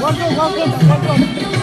Walk, walk, walk, walk, walk.